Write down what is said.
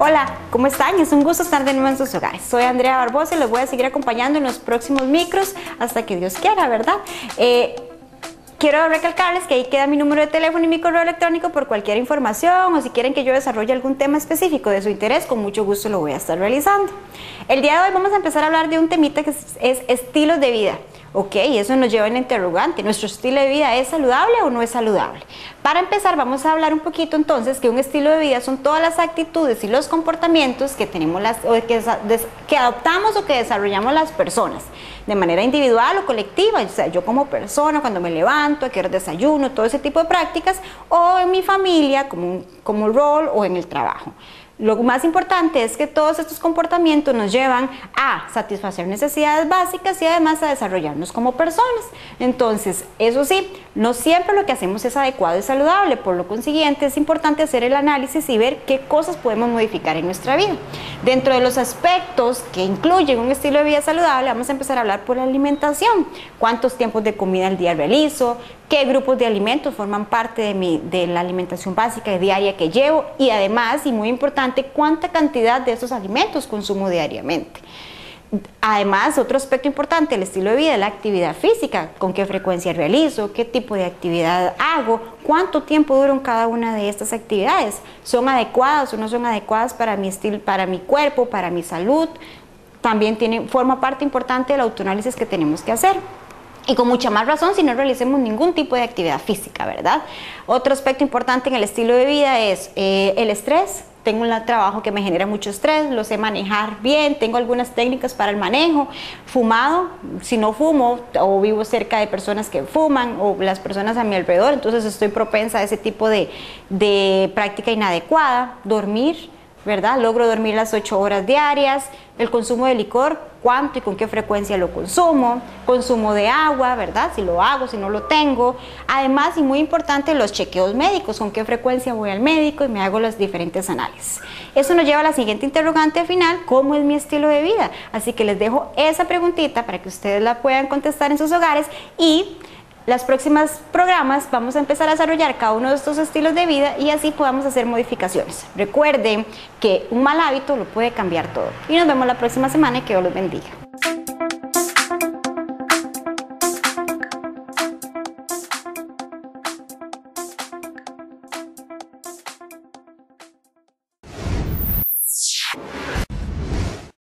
Hola, ¿cómo están? Es un gusto estar de nuevo en sus hogares. Soy Andrea Barbosa y los voy a seguir acompañando en los próximos micros hasta que Dios quiera, ¿verdad? Eh, Quiero recalcarles que ahí queda mi número de teléfono y mi correo electrónico por cualquier información o si quieren que yo desarrolle algún tema específico de su interés, con mucho gusto lo voy a estar realizando. El día de hoy vamos a empezar a hablar de un temita que es, es estilos de vida. Ok, eso nos lleva a la interrogante. ¿Nuestro estilo de vida es saludable o no es saludable? Para empezar, vamos a hablar un poquito entonces que un estilo de vida son todas las actitudes y los comportamientos que tenemos las, o que, que adoptamos o que desarrollamos las personas de manera individual o colectiva. O sea, yo como persona, cuando me levanto, a qué desayuno, todo ese tipo de prácticas, o en mi familia como, como rol o en el trabajo. Lo más importante es que todos estos comportamientos nos llevan a satisfacer necesidades básicas y además a desarrollarnos como personas. Entonces, eso sí, no siempre lo que hacemos es adecuado y saludable, por lo consiguiente es importante hacer el análisis y ver qué cosas podemos modificar en nuestra vida. Dentro de los aspectos que incluyen un estilo de vida saludable, vamos a empezar a hablar por la alimentación. ¿Cuántos tiempos de comida al día realizo? qué grupos de alimentos forman parte de, mi, de la alimentación básica y diaria que llevo y además, y muy importante, cuánta cantidad de esos alimentos consumo diariamente. Además, otro aspecto importante del estilo de vida la actividad física, con qué frecuencia realizo, qué tipo de actividad hago, cuánto tiempo duro cada una de estas actividades, son adecuadas o no son adecuadas para mi estilo, para mi cuerpo, para mi salud. También tiene, forma parte importante del autoanálisis que tenemos que hacer. Y con mucha más razón si no realicemos ningún tipo de actividad física, ¿verdad? Otro aspecto importante en el estilo de vida es eh, el estrés. Tengo un trabajo que me genera mucho estrés, lo sé manejar bien, tengo algunas técnicas para el manejo. Fumado, si no fumo o vivo cerca de personas que fuman o las personas a mi alrededor, entonces estoy propensa a ese tipo de, de práctica inadecuada. Dormir, ¿verdad? Logro dormir las 8 horas diarias, el consumo de licor, cuánto y con qué frecuencia lo consumo, consumo de agua, ¿verdad? Si lo hago, si no lo tengo. Además, y muy importante, los chequeos médicos, con qué frecuencia voy al médico y me hago los diferentes análisis. Eso nos lleva a la siguiente interrogante final, ¿cómo es mi estilo de vida? Así que les dejo esa preguntita para que ustedes la puedan contestar en sus hogares y las próximas programas vamos a empezar a desarrollar cada uno de estos estilos de vida y así podamos hacer modificaciones. Recuerden que un mal hábito lo puede cambiar todo. Y nos vemos la próxima semana y que Dios los bendiga.